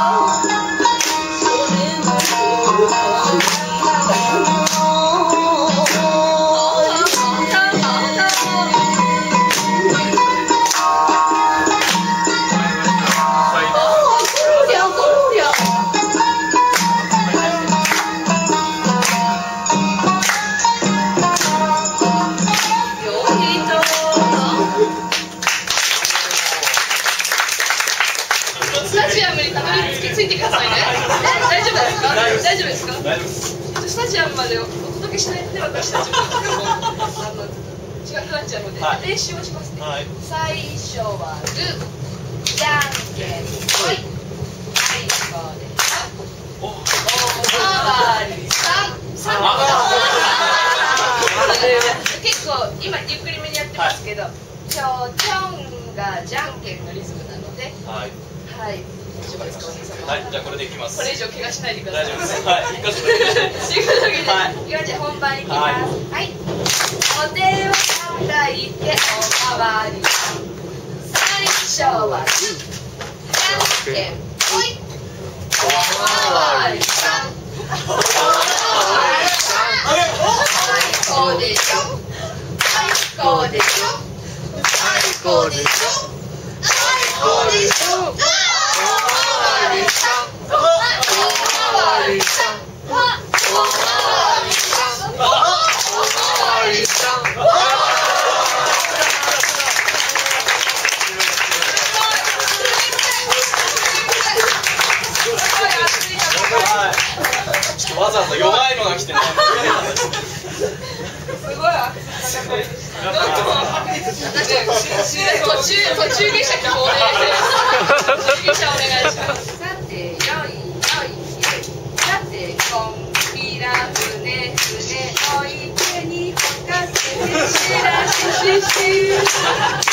Oh, 大丈夫ですか？大丈夫です。スタジアムまでお届けしないとね私たちもあの違くなっちゃうので、はい、練習をしますね、はい、最初はグーじゃんけん。ほいはいこうでおおわりさん結構今ゆっくりめにやってますけど、はい、ちょちょんがじゃんけんのリズムなのではい、はい。大丈夫ですか？お兄様はいじゃあこれでいきます。これ以上怪我しないでください。大丈夫です。はい一箇所だけで一箇所だけではい。じゃあ本番いきますはいお手を叩いておまわり最初はグーじゃんけんほいおまわりさんおまわりさん最高でしょ最高でしょ最高でしょわざわざ弱いのが来てね。すごい。途中途中下車お願いします。途中下車お願いします。さてよいよいさてこんぴら船船お池にほかせてしらししし。あればし